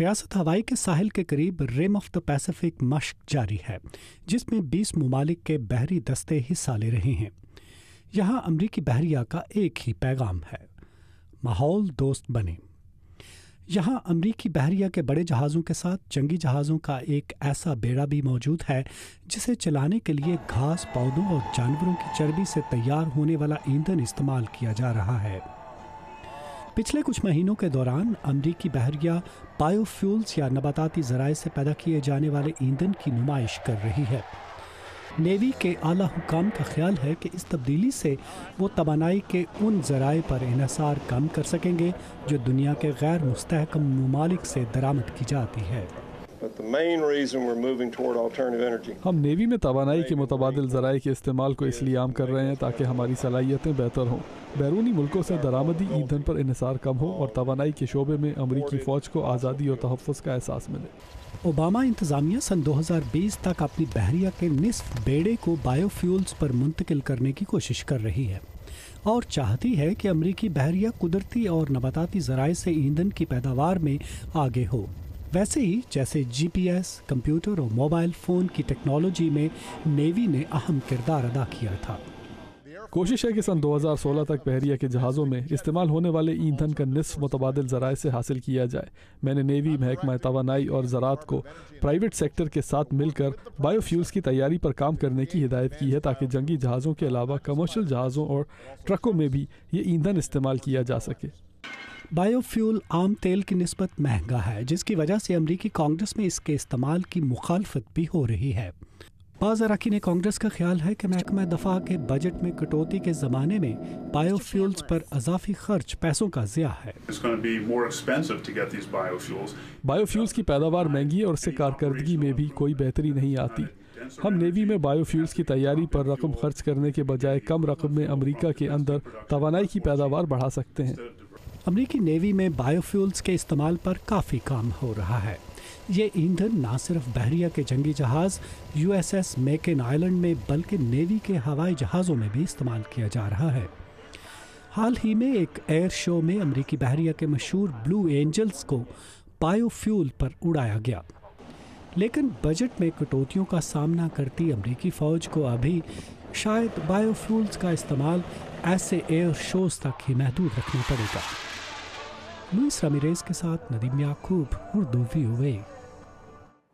ریاست ہوائی کے ساحل کے قریب ریم آف دا پیسفک مشق جاری ہے، جس میں بیس ممالک کے بحری دستے حصہ لے رہے ہیں۔ یہاں امریکی بحریہ کا ایک ہی پیغام ہے۔ ماحول دوست بنے۔ یہاں امریکی بحریہ کے بڑے جہازوں کے ساتھ جنگی جہازوں کا ایک ایسا بیڑا بھی موجود ہے، جسے چلانے کے لیے گھاس، پودوں اور جانوروں کی چربی سے تیار ہونے والا ایندھن استعمال کیا جا رہا ہے۔ پچھلے کچھ مہینوں کے دوران امریکی بحریہ بایو فیولز یا نباتاتی ذرائع سے پیدا کیے جانے والے ایندھن کی نمائش کر رہی ہے۔ نیوی کے اعلیٰ حکام کا خیال ہے کہ اس تبدیلی سے وہ توانائی کے ان ذرائع پر انحصار کم کر سکیں گے جو دنیا کے غیر مستحکم ممالک سے درآمد کی جاتی ہے۔ ہم نیوی میں توانائی کے متبادل ذرائع کے استعمال کو اس لیے عام کر رہے ہیں تاکہ ہماری صلاحیتیں بہتر ہوں۔ بیرونی ملکوں سے درآمدی ایندھن پر انحصار کم ہو اور توانائی کے شعبے میں امریکی فوج کو آزادی اور تحفظ کا احساس ملے۔ اوباما انتظامیہ سن دو ہزار بیس تک اپنی بحریہ کے نصف بیڑے کو بایو فیولز پر منتقل کرنے کی کوشش کر رہی ہے اور چاہتی ہے کہ امریکی بحریہ قدرتی اور نباتاتی ذرائع سے ایندھن کی پیداوار میں آگے ہو۔ ویسے ہی جیسے جی پی ایس، کمپیوٹر اور موبائل فون کی ٹیکنالوجی میں نیوی نے اہم کردار ادا کیا تھا۔ کوشش ہے کہ سن دو ہزار سولہ تک بحریہ کے جہازوں میں استعمال ہونے والے ایندھن کا نصف متبادل ذرائع سے حاصل کیا جائے۔ میں نے نیوی، محکمہ توانائی اور زراعت کو پرائیویٹ سیکٹر کے ساتھ مل کر بایو فیولز کی تیاری پر کام کرنے کی ہدایت کی ہے تاکہ جنگی جہازوں کے علاوہ کمرشل جہازوں اور ٹرکوں میں بھی یہ ایندھن استعمال کیا جا سکے۔ بایو فیول عام تیل کی نسبت مہنگا ہے جس کی وجہ سے امریکی کانگریس میں اس کے استعمال کی مخالفت بھی ہو رہی ہے۔ بعض اراکین کانگریس کا خیال ہے کہ محکمہ دفاع کے بجٹ میں کٹوتی کے زمانے میں بایو فیولز پر اضافی خرچ پیسوں کا ضیاع ہے۔ بایو فیولز کی پیداوار مہنگی ہے اور اس سے کارکردگی میں بھی کوئی بہتری نہیں آتی۔ ہم نیوی میں بایو فیولز کی تیاری پر رقم خرچ کرنے کے بجائے کم رقم میں امریکہ کے اندر توانائی کی پیداوار بڑھا سکتے ہیں۔ امریکی نیوی میں بایو فیولز کے استعمال پر کافی کام ہو رہا ہے۔ یہ ایندھن نہ صرف بحریہ کے جنگی جہاز، U S S Makin Island میں، بلکہ نیوی کے ہوائی جہازوں میں بھی استعمال کیا جا رہا ہے۔ حال ہی میں ایک ایئر شو میں امریکی بحریہ کے مشہور بلو اینجلز کو بایو فیول پر اڑایا گیا۔ لیکن بجٹ میں کٹوتیوں کا سامنا کرتی امریکی فوج کو ابھی شاید بایو فیولز کا استعمال ایسے ایئر شوز تک ہی محدود رکھنا پڑے گا۔ لوئس رامیریز کے ساتھ ندیم یعقوب اردو وی